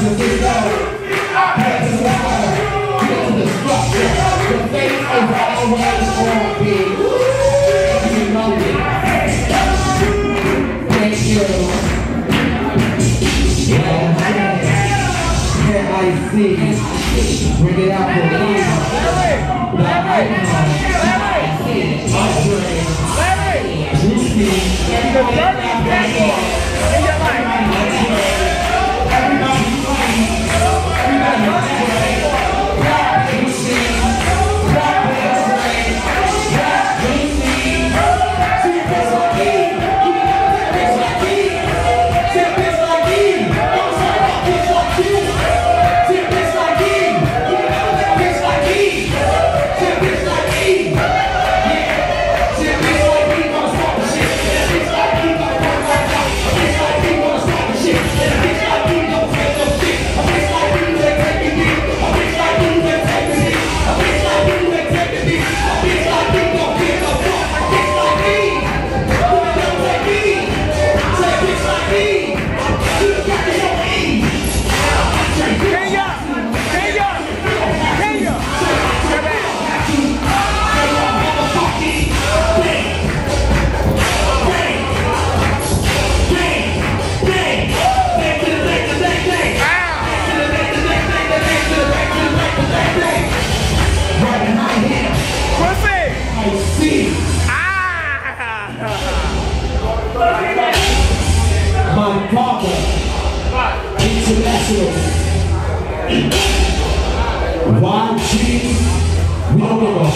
just get low. Hands to the wall. The structure. Your face over over is wrong, it. Thank you. L-I-C. Bring it out for me. Larry, Larry, Larry, Larry, Larry, Larry.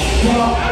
Yeah.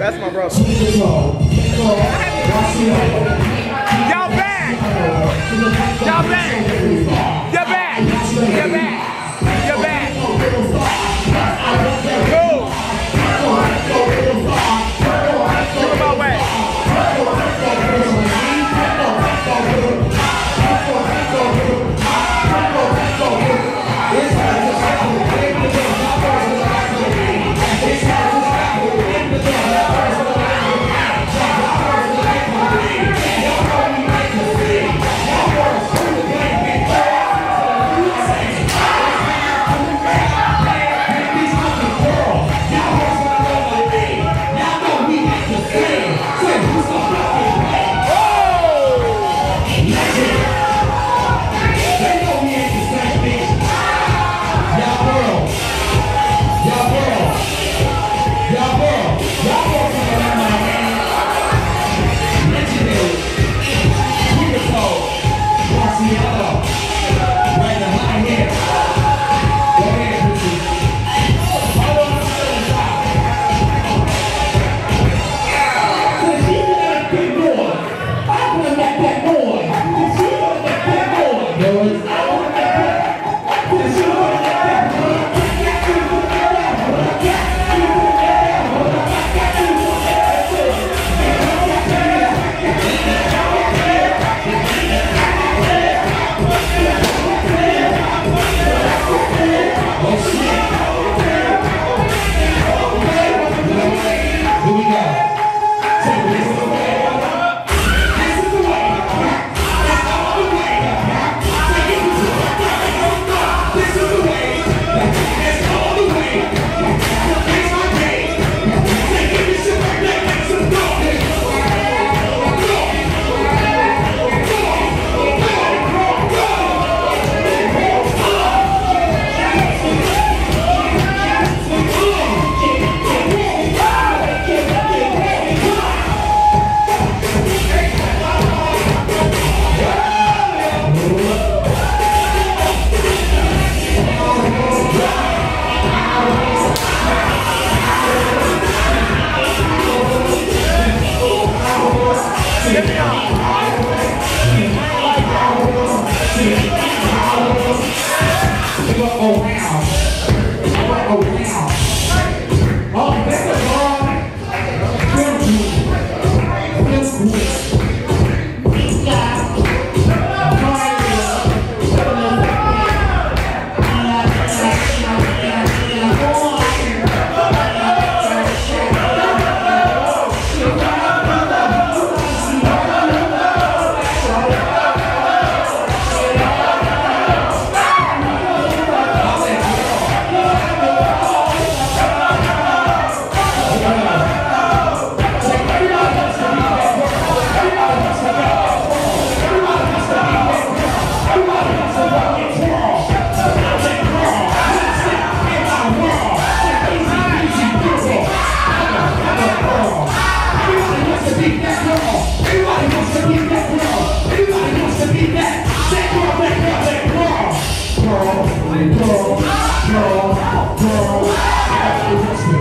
That's my brother. Y'all back! Y'all back! Go, go, go, go,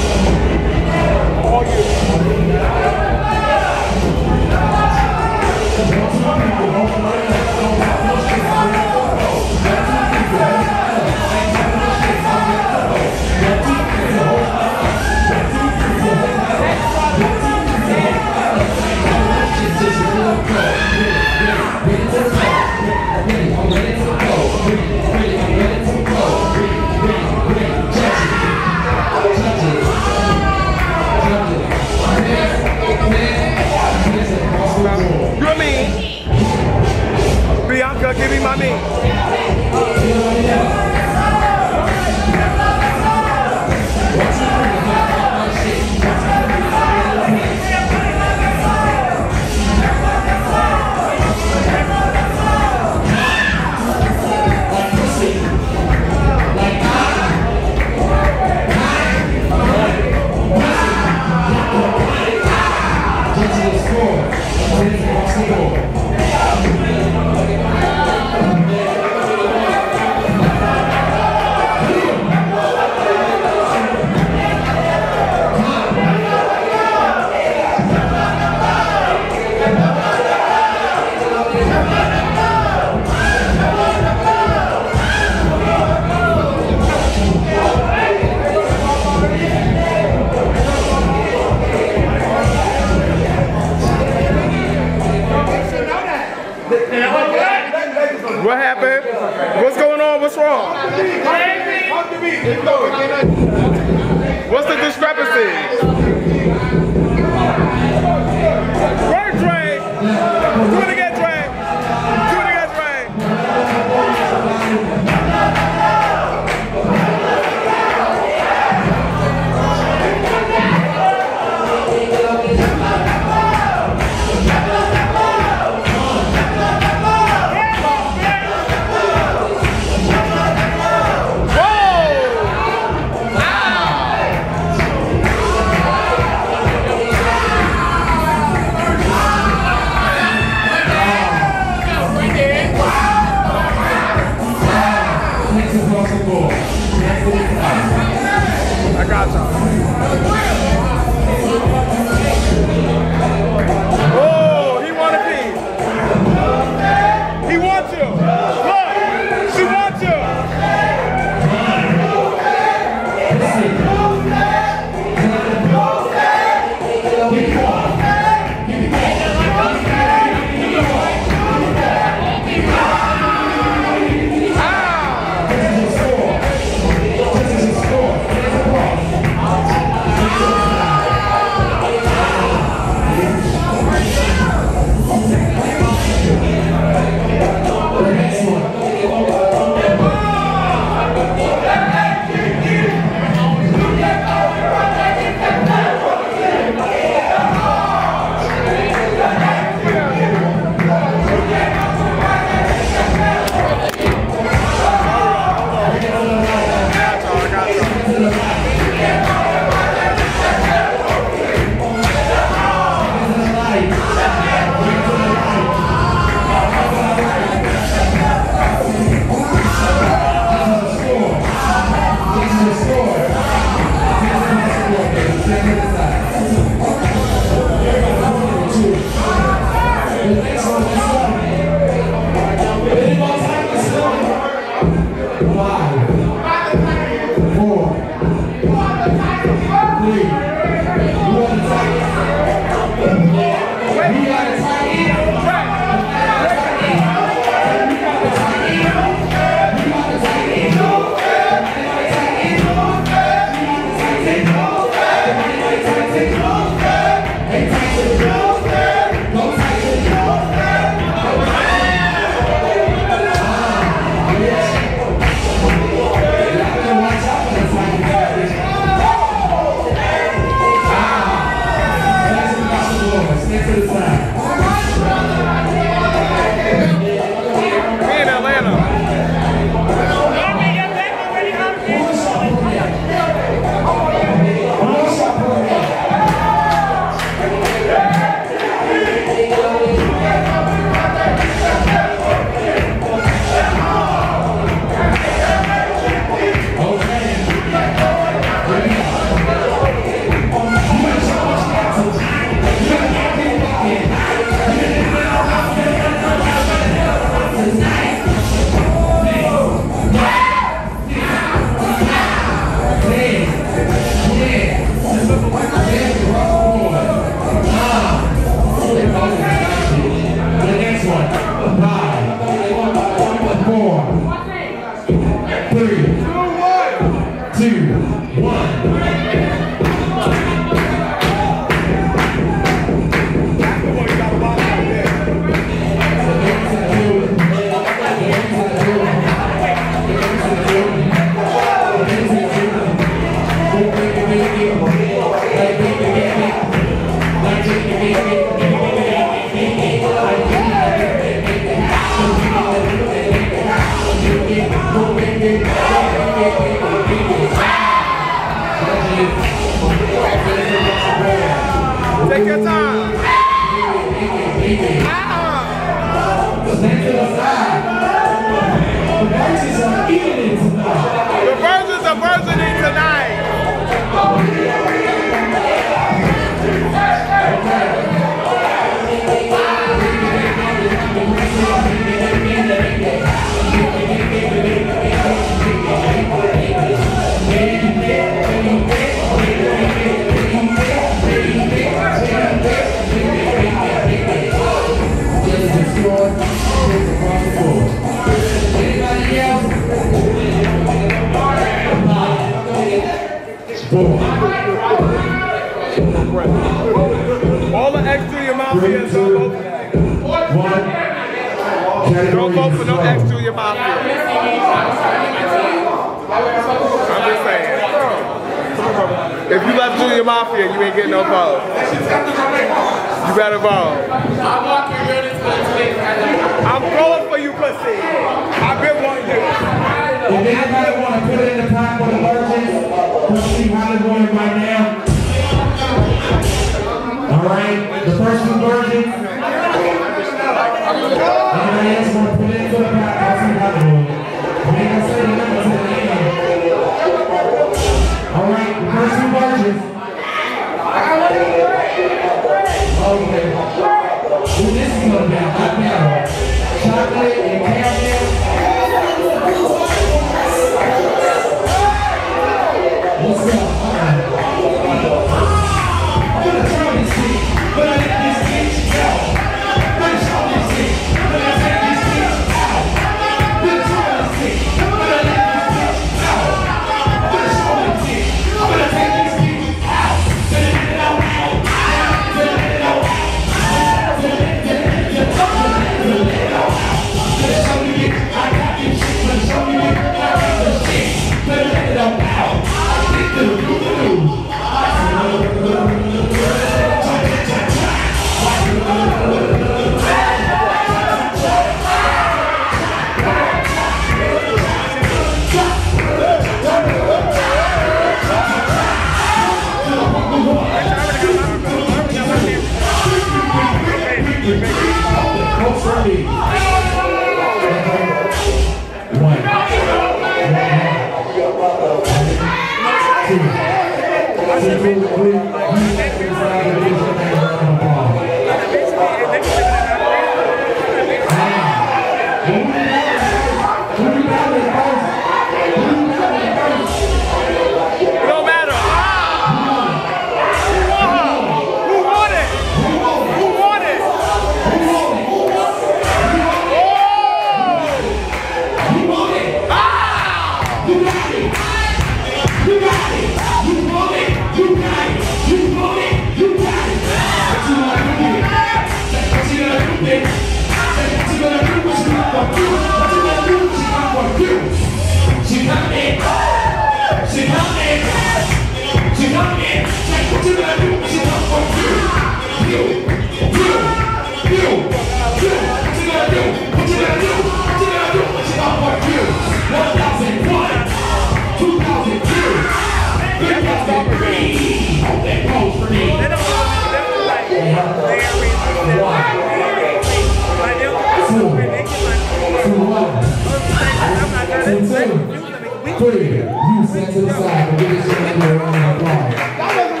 three, you set to the side and give this young girl a round of applause. That wasn't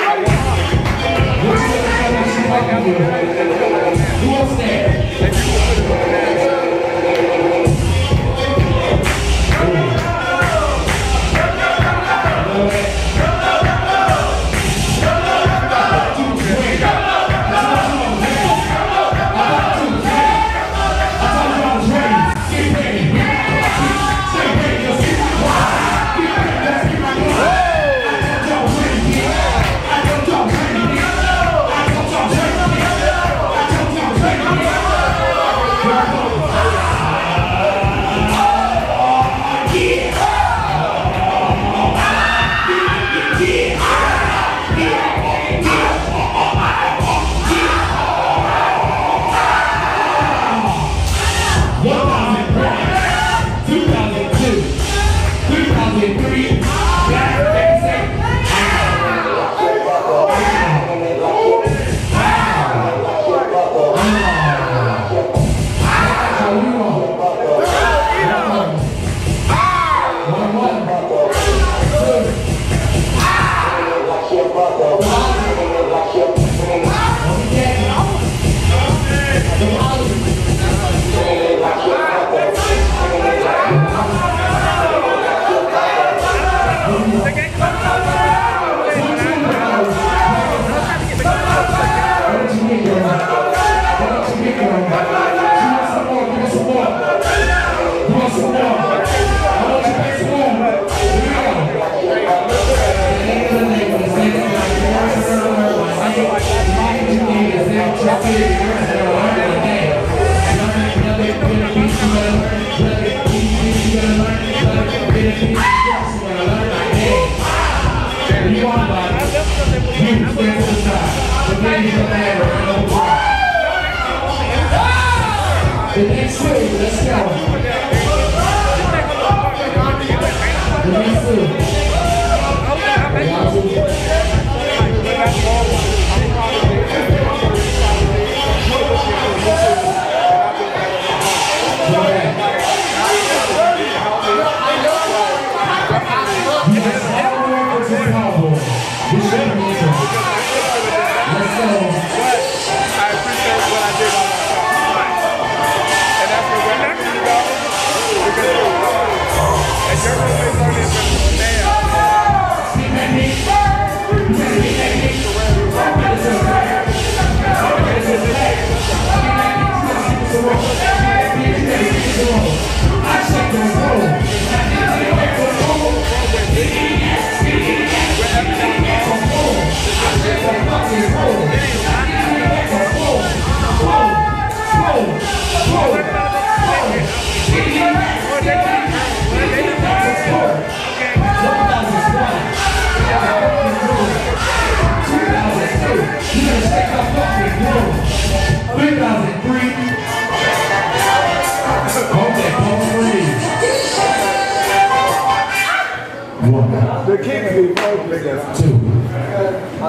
ready.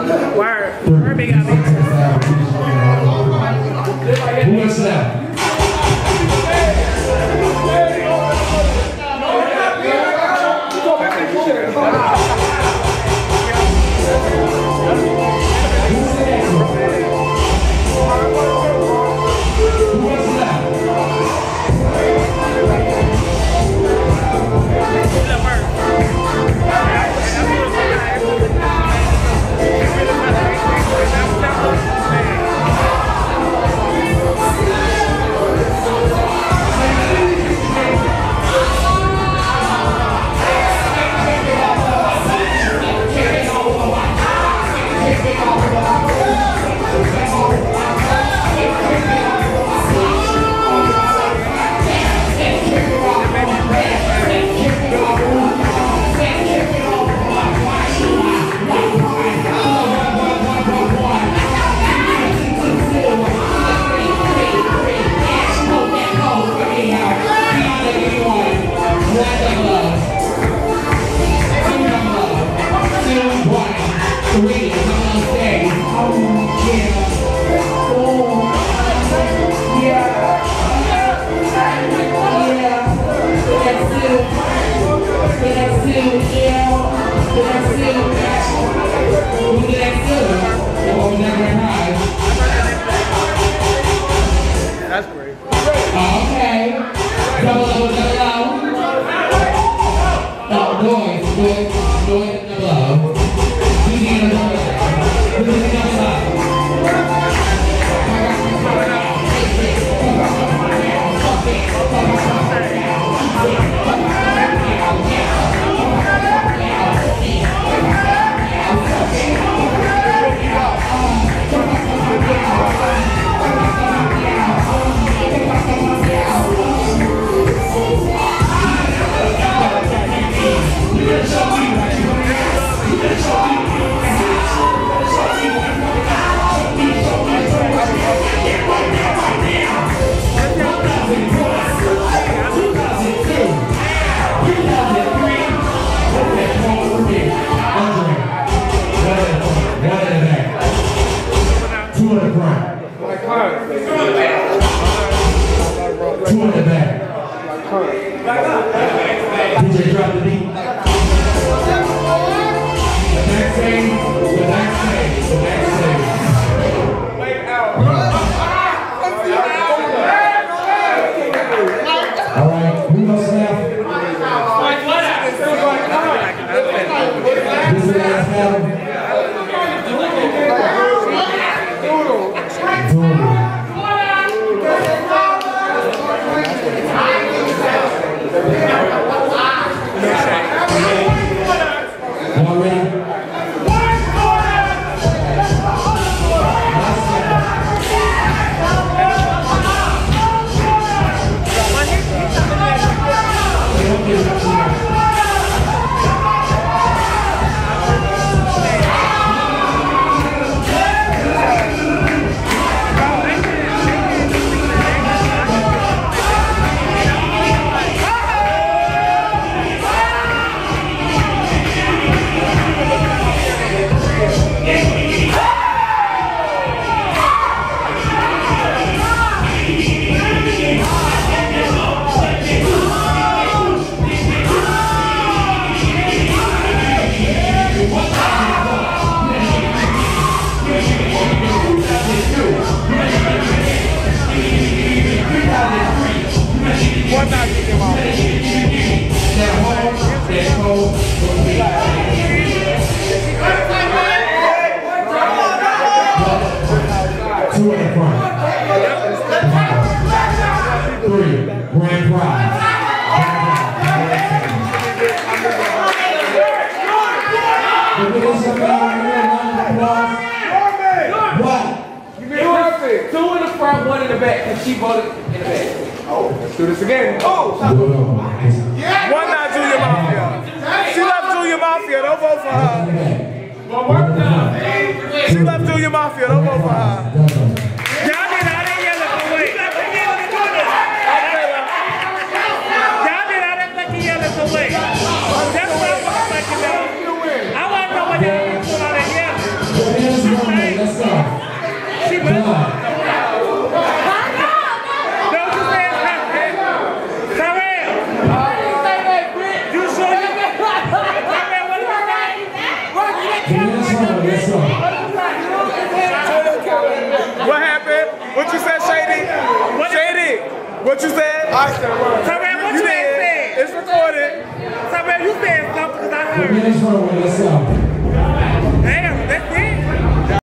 Word. Herbie got me.